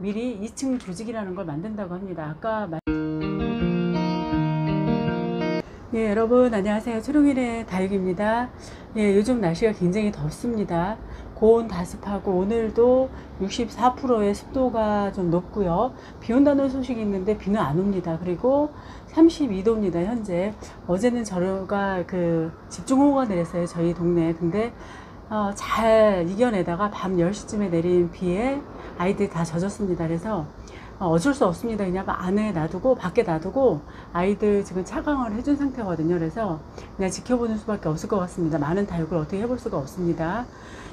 미리 2층 조직이라는 걸 만든다고 합니다. 아까 말... 예, 여러분 안녕하세요. 초롱일의 다육입니다. 예, 요즘 날씨가 굉장히 덥습니다. 고온 다습하고 오늘도 64%의 습도가 좀 높고요. 비 온다는 소식이 있는데 비는 안 옵니다. 그리고 32도입니다. 현재 어제는 저가 그 집중호우가 내렸어요. 저희 동네에. 근데 어, 잘 이겨내다가 밤 10시쯤에 내린 비에 아이들이 다 젖었습니다. 그래서 어, 어쩔 수 없습니다. 그냥 안에 놔두고 밖에 놔두고 아이들 지금 차강을 해준 상태거든요. 그래서 그냥 지켜보는 수밖에 없을 것 같습니다. 많은 다육을 어떻게 해볼 수가 없습니다.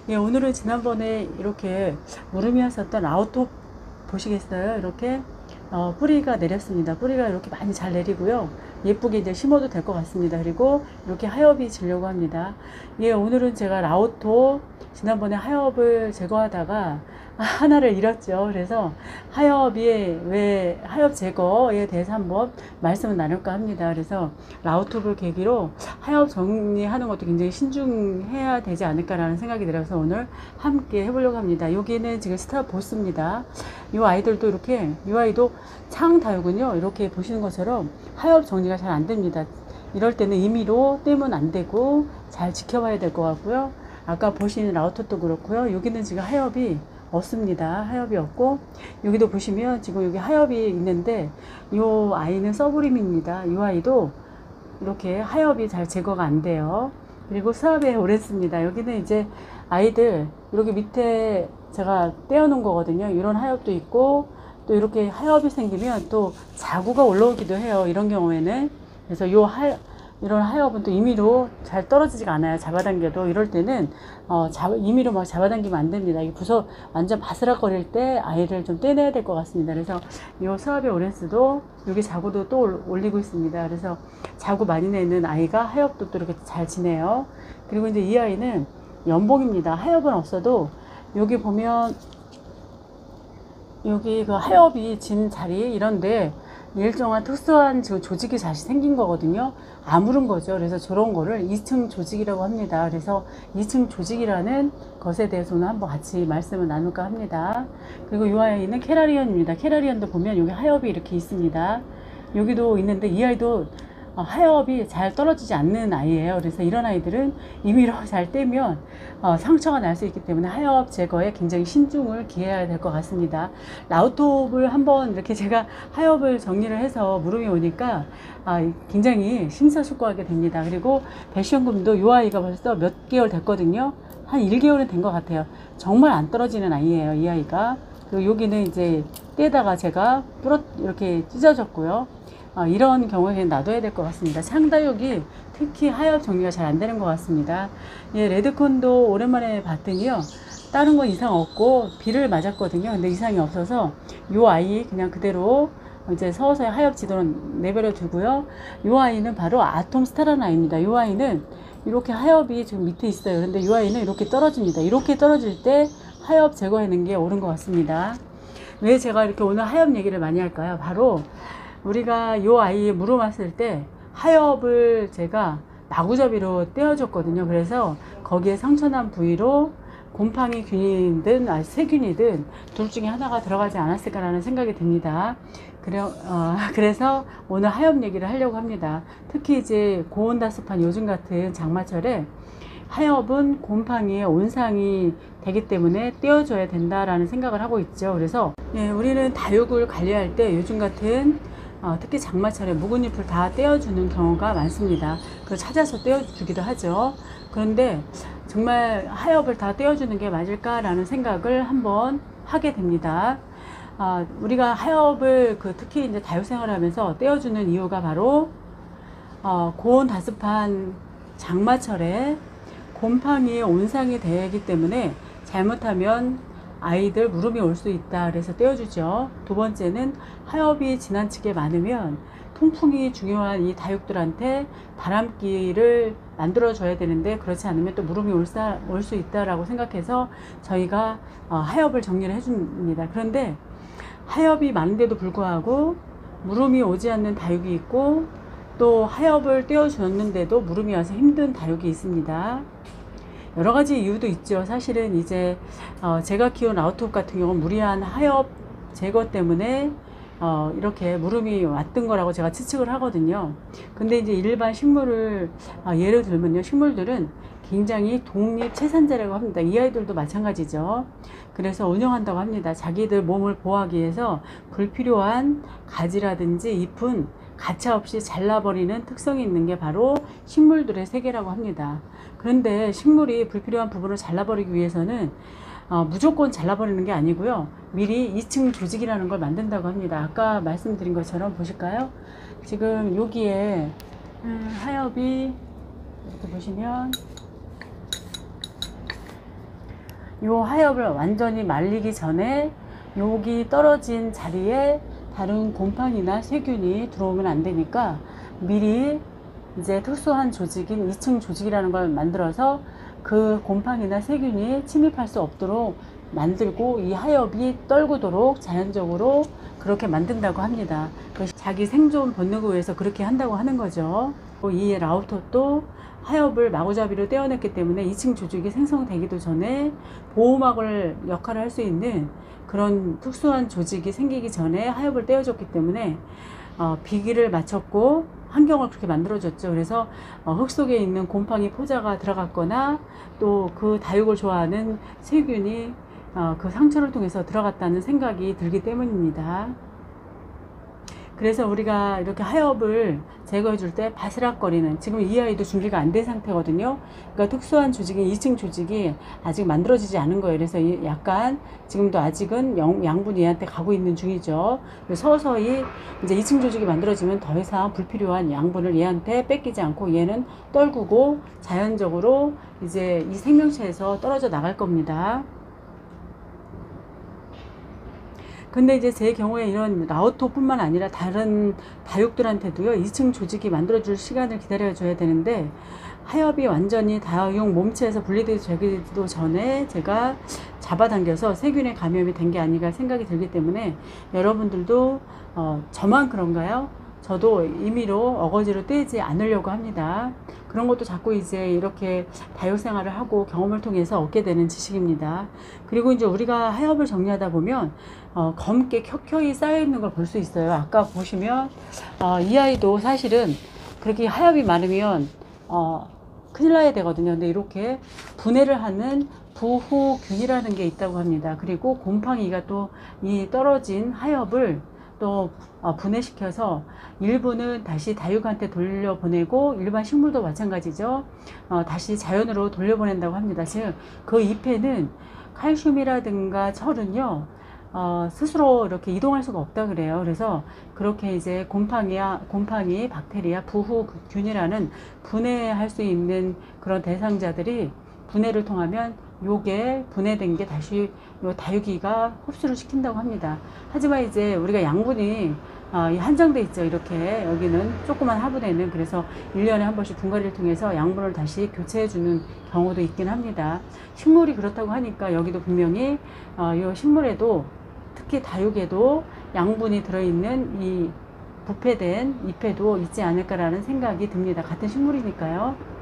예, 오늘은 지난번에 이렇게 무름이 왔었던 아웃톱 보시겠어요? 이렇게 어, 뿌리가 내렸습니다. 뿌리가 이렇게 많이 잘 내리고요. 예쁘게 이제 심어도 될 것 같습니다. 그리고 이렇게 하엽이 지려고 합니다. 예, 오늘은 제가 라오토 지난번에 하엽을 제거하다가 하나를 잃었죠. 그래서 하엽이 왜 하엽 제거에 대해서 한번 말씀을 나눌까 합니다. 그래서 라우톱을 계기로 하엽 정리하는 것도 굉장히 신중해야 되지 않을까라는 생각이 들어서 오늘 함께 해보려고 합니다. 여기는 지금 스타 보스입니다. 이 아이들도 이렇게 이 아이도 창 다육은요 이렇게 보시는 것처럼 하엽 정리가 잘 안 됩니다. 이럴 때는 임의로 떼면 안 되고 잘 지켜봐야 될 것 같고요. 아까 보시는 라우터도 그렇고요. 여기는 지금 하엽이 없습니다. 하엽이 없고 여기도 보시면 지금 여기 하엽이 있는데 이 아이는 서브림입니다. 이 아이도 이렇게 하엽이 잘 제거가 안 돼요. 그리고 수압에 오랬습니다. 여기는 이제 아이들 이렇게 밑에 제가 떼어놓은 거거든요. 이런 하엽도 있고 또 이렇게 하엽이 생기면 또 자구가 올라오기도 해요. 이런 경우에는 그래서 요 하, 이런 하엽은 또 임의로 잘 떨어지지가 않아요. 잡아당겨도 이럴 때는 어, 잡, 임의로 막 잡아당기면 안 됩니다. 이 부서 완전 바스락거릴 때 아이를 좀 떼내야 될 것 같습니다. 그래서 이 수압의 오렌스도 여기 자구도 또 올리고 있습니다. 그래서 자구 많이 내는 아이가 하엽도 또 이렇게 잘 지내요. 그리고 이제 이 아이는 연봉입니다. 하엽은 없어도 여기 보면 여기 그 하엽이 진 자리 이런데 일정한 특수한 조직이 다시 생긴 거거든요. 아무른 거죠. 그래서 저런 거를 2층 조직이라고 합니다. 그래서 2층 조직이라는 것에 대해서는 한번 같이 말씀을 나눌까 합니다. 그리고 이 아이는 캐라리언입니다. 캐라리언도 보면 여기 하엽이 이렇게 있습니다. 여기도 있는데 이 아이도 어, 하엽이 잘 떨어지지 않는 아이예요. 그래서 이런 아이들은 임의로 잘 떼면 어, 상처가 날 수 있기 때문에 하엽 제거에 굉장히 신중을 기해야 될 것 같습니다. 라우톱을 한번 이렇게 제가 하엽을 정리를 해서 무릎이 오니까 아, 굉장히 심사숙고하게 됩니다. 그리고 배시연금도 이 아이가 벌써 몇 개월 됐거든요. 한 1개월은 된 것 같아요. 정말 안 떨어지는 아이예요. 이 아이가. 그리고 여기는 이제 떼다가 제가 부러 이렇게 찢어졌고요. 어, 이런 경우에는 놔둬야 될 것 같습니다. 상다육이 특히 하엽 정리가 잘 안 되는 것 같습니다. 예, 레드콘도 오랜만에 봤더니요. 다른 건 이상 없고 비를 맞았거든요. 근데 이상이 없어서 이 아이 그냥 그대로 이제 서서히 하엽 지도로 내버려 두고요. 이 아이는 바로 아톰 스타라는 아이입니다. 이 아이는 이렇게 하엽이 지금 밑에 있어요. 그런데 이 아이는 이렇게 떨어집니다. 이렇게 떨어질 때 하엽 제거하는 게 옳은 것 같습니다. 왜 제가 이렇게 오늘 하엽 얘기를 많이 할까요? 바로 우리가 요 아이 물어봤을 때 하엽을 제가 마구잡이로 떼어줬거든요. 그래서 거기에 상처난 부위로 곰팡이 균이든 아, 세균이든 둘 중에 하나가 들어가지 않았을까라는 생각이 듭니다. 그래, 어, 그래서 오늘 하엽 얘기를 하려고 합니다. 특히 이제 고온다습한 요즘 같은 장마철에 하엽은 곰팡이의 온상이 되기 때문에 떼어줘야 된다라는 생각을 하고 있죠. 그래서 예, 우리는 다육을 관리할 때 요즘 같은 어, 특히 장마철에 묵은 잎을 다 떼어주는 경우가 많습니다. 그 찾아서 떼어주기도 하죠. 그런데 정말 하엽을 다 떼어주는 게 맞을까라는 생각을 한번 하게 됩니다. 어, 우리가 하엽을 그 특히 이제 다육 생활 하면서 떼어주는 이유가 바로 어, 고온 다습한 장마철에 곰팡이의 온상이 되기 때문에 잘못하면 아이들 무릎이 올 수 있다 그래서 떼어주죠. 두 번째는 하엽이 지나치게 많으면 통풍이 중요한 이 다육들한테 바람기를 만들어 줘야 되는데 그렇지 않으면 또 무릎이 올 수 있다라고 생각해서 저희가 어, 하엽을 정리를 해줍니다. 그런데 하엽이 많은데도 불구하고 무릎이 오지 않는 다육이 있고 또 하엽을 떼어줬는데도 무릎이 와서 힘든 다육이 있습니다 여러 가지 이유도 있죠. 사실은 이제 어 제가 키운 아웃톱 같은 경우는 무리한 하엽 제거 때문에 어, 이렇게 물음이 왔던 거라고 제가 추측을 하거든요. 근데 이제 일반 식물을 아, 예를 들면요. 식물들은 굉장히 독립 채산자라고 합니다. 이 아이들도 마찬가지죠. 그래서 운영한다고 합니다. 자기들 몸을 보호하기 위해서 불필요한 가지라든지 잎은 가차없이 잘라버리는 특성이 있는 게 바로 식물들의 세계라고 합니다. 그런데 식물이 불필요한 부분을 잘라버리기 위해서는 어, 무조건 잘라버리는 게 아니고요. 미리 2층 조직이라는 걸 만든다고 합니다. 아까 말씀드린 것처럼 보실까요? 지금 여기에 음, 하엽이 이렇게 보시면 요 하엽을 완전히 말리기 전에 여기 떨어진 자리에 다른 곰팡이나 세균이 들어오면 안 되니까 미리 이제 특수한 조직인 2층 조직이라는 걸 만들어서 그 곰팡이나 세균이 침입할 수 없도록 만들고 이 하엽이 떨구도록 자연적으로 그렇게 만든다고 합니다. 그 자기 생존 본능을 위해서 그렇게 한다고 하는 거죠. 이 라우터도 하엽을 마구잡이로 떼어냈기 때문에 2층 조직이 생성되기도 전에 보호막을 역할을 할 수 있는 그런 특수한 조직이 생기기 전에 하엽을 떼어줬기 때문에 어, 비기를 맞췄고 환경을 그렇게 만들어줬죠. 그래서 어, 흙 속에 있는 곰팡이 포자가 들어갔거나 또 그 다육을 좋아하는 세균이 어, 그 상처를 통해서 들어갔다는 생각이 들기 때문입니다. 그래서 우리가 이렇게 하엽을 제거해 줄 때 바스락거리는 지금 이 아이도 준비가 안 된 상태거든요. 그러니까 특수한 조직이 2층 조직이 아직 만들어지지 않은 거예요. 그래서 이 약간 지금도 아직은 영, 양분이 얘한테 가고 있는 중이죠. 서서히 이제 2층 조직이 만들어지면 더 이상 불필요한 양분을 얘한테 뺏기지 않고 얘는 떨구고 자연적으로 이제 이 생명체에서 떨어져 나갈 겁니다. 근데 이제 제 경우에 이런 라우토뿐만 아니라 다른 다육들한테도요 2층 조직이 만들어줄 시간을 기다려 줘야 되는데 하엽이 완전히 다육 몸체에서 분리되기도 전에 제가 잡아당겨서 세균에 감염이 된 게 아닌가 생각이 들기 때문에 여러분들도 어, 저만 그런가요? 저도 임의로 어거지로 떼지 않으려고 합니다. 그런 것도 자꾸 이제 이렇게 다육 생활을 하고 경험을 통해서 얻게 되는 지식입니다. 그리고 이제 우리가 하엽을 정리하다 보면 어, 검게 켜켜이 쌓여 있는 걸 볼 수 있어요. 아까 보시면 어, 이 아이도 사실은 그렇게 하엽이 많으면 어, 큰일 나야 되거든요. 근데 이렇게 분해를 하는 부호균이라는 게 있다고 합니다. 그리고 곰팡이가 또 이 떨어진 하엽을 또 어, 분해시켜서 일부는 다시 다육한테 돌려보내고 일반 식물도 마찬가지죠. 어, 다시 자연으로 돌려보낸다고 합니다. 즉 그 잎에는 칼슘이라든가 철은요. 어, 스스로 이렇게 이동할 수가 없다 그래요. 그래서 그렇게 이제 곰팡이야, 곰팡이, 박테리아, 부후균이라는 분해할 수 있는 그런 대상자들이 분해를 통하면 요게 분해된 게 다시 요 다육이가 흡수를 시킨다고 합니다. 하지만 이제 우리가 양분이 어, 한정돼 있죠. 이렇게 여기는 조그만 하부되는 그래서 1년에 한 번씩 분갈이를 통해서 양분을 다시 교체해 주는 경우도 있긴 합니다. 식물이 그렇다고 하니까 여기도 분명히 어, 이 식물에도 특히 다육에도 양분이 들어있는 이 부패된 잎에도 있지 않을까라는 생각이 듭니다. 같은 식물이니까요.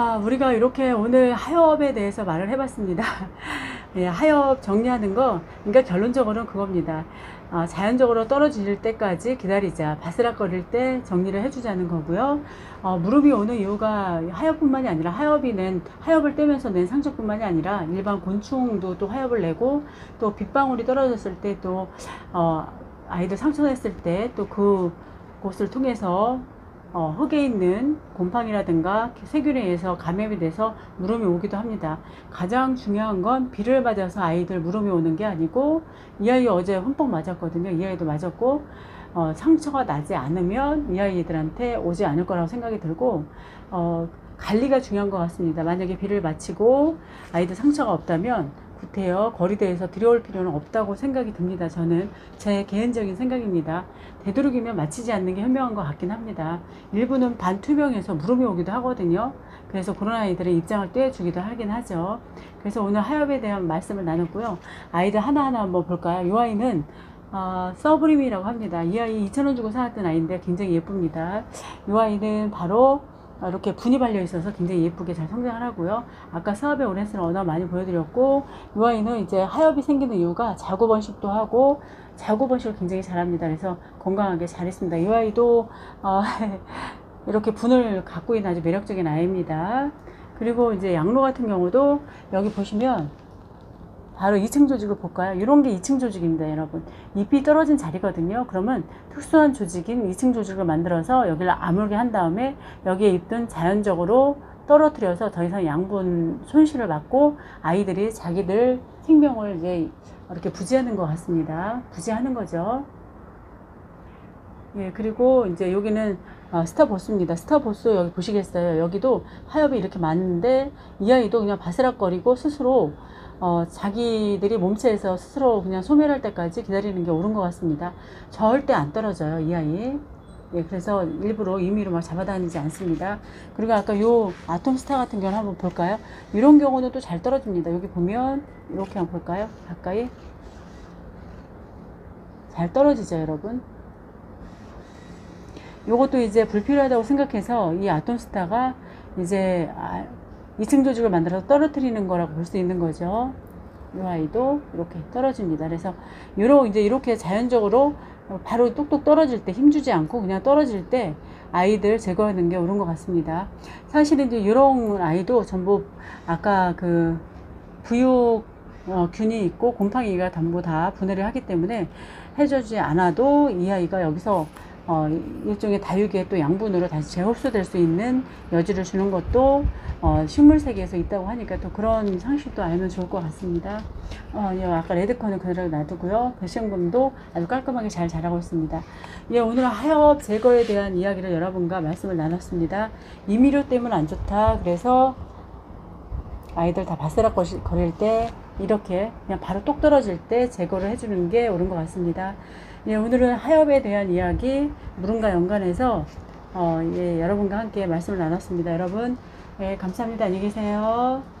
아, 우리가 이렇게 오늘 하엽에 대해서 말을 해봤습니다. 예, 하엽 정리하는 거, 그러니까 결론적으로는 그겁니다. 어, 자연적으로 떨어질 때까지 기다리자. 바스락거릴 때 정리를 해주자는 거고요. 어, 무릎이 오는 이유가 하엽뿐만이 아니라 하엽이 낸, 하엽을 떼면서 낸 상처뿐만이 아니라 일반 곤충도 또 하엽을 내고 또 빗방울이 떨어졌을 때 또, 어, 아이들 상처 냈을 때 또 그 곳을 통해서 어, 흙에 있는 곰팡이라든가 세균에 의해서 감염이 돼서 물음이 오기도 합니다. 가장 중요한 건 비를 맞아서 아이들 물음이 오는 게 아니고 이 아이 어제 흠뻑 맞았거든요. 이 아이도 맞았고 어, 상처가 나지 않으면 이 아이들한테 오지 않을 거라고 생각이 들고 어, 관리가 중요한 것 같습니다. 만약에 비를 맞히고 아이들 상처가 없다면 구태여 거리대에서 들여올 필요는 없다고 생각이 듭니다. 저는 제 개인적인 생각입니다. 되도록이면 맞히지 않는 게 현명한 것 같긴 합니다. 일부는 반투명해서 물음이 오기도 하거든요. 그래서 그런 아이들의 입장을 떼어주기도 하긴 하죠. 그래서 오늘 하엽에 대한 말씀을 나눴고요. 아이들 하나하나 한번 볼까요? 이 아이는 어, 서브림이라고 합니다. 이 아이 2,000원 주고 사왔던 아이인데 굉장히 예쁩니다. 이 아이는 바로 어, 이렇게 분이 발려 있어서 굉장히 예쁘게 잘 성장을 하고요. 아까 사업의 오렌스는 언어 많이 보여드렸고 이 아이는 이제 하엽이 생기는 이유가 자구 번식도 하고 자구 번식을 굉장히 잘합니다. 그래서 건강하게 잘했습니다. 이 아이도 어, 이렇게 분을 갖고 있는 아주 매력적인 아이입니다. 그리고 이제 양로 같은 경우도 여기 보시면 바로 2층 조직을 볼까요? 이런 게 2층 조직입니다, 여러분. 잎이 떨어진 자리거든요. 그러면 특수한 조직인 2층 조직을 만들어서 여기를 아물게 한 다음에 여기에 잎든 자연적으로 떨어뜨려서 더 이상 양분 손실을 받고 아이들이 자기들 생명을 이제 이렇게 부지하는 것 같습니다. 부지하는 거죠. 예, 그리고 이제 여기는 어, 스타보스입니다. 스타보스 여기 보시겠어요? 여기도 하엽이 이렇게 많은데 이 아이도 그냥 바스락거리고 스스로 어, 자기들이 몸체에서 스스로 그냥 소멸할 때까지 기다리는 게 옳은 것 같습니다. 절대 안 떨어져요, 이 아이. 예, 그래서 일부러 임의로 막 잡아다니지 않습니다. 그리고 아까 요 아톰스타 같은 경우는 한번 볼까요? 이런 경우는 또 잘 떨어집니다. 여기 보면 이렇게 한번 볼까요? 가까이. 잘 떨어지죠, 여러분. 요것도 이제 불필요하다고 생각해서 이 아톰스타가 이제 아, 2층 조직을 만들어서 떨어뜨리는 거라고 볼 수 있는 거죠. 이 아이도 이렇게 떨어집니다. 그래서 요러 이제 이렇게 자연적으로 바로 똑똑 떨어질 때 힘주지 않고 그냥 떨어질 때 아이들 제거하는 게 옳은 것 같습니다. 사실은 이제 이런 아이도 전부 아까 그 부육 어, 균이 있고 곰팡이가 전부 다 분해를 하기 때문에 해주지 않아도 이 아이가 여기서 어, 일종의 다육의 또 양분으로 다시 재흡수될 수 있는 여지를 주는 것도 어, 식물 세계에서 있다고 하니까 또 그런 상식도 알면 좋을 것 같습니다. 어, 예, 아까 레드컨은 그대로 놔두고요. 배시험금도 아주 깔끔하게 잘 자라고 있습니다. 예, 오늘은 하엽 제거에 대한 이야기를 여러분과 말씀을 나눴습니다. 이미료 때문에 안 좋다. 그래서 아이들 다 바스락 거릴 때 이렇게 그냥 바로 똑 떨어질 때 제거를 해주는 게 옳은 것 같습니다. 예, 오늘은 하엽에 대한 이야기 물음과 연관해서 어, 예, 여러분과 함께 말씀을 나눴습니다. 여러분, 예, 감사합니다. 안녕히 계세요.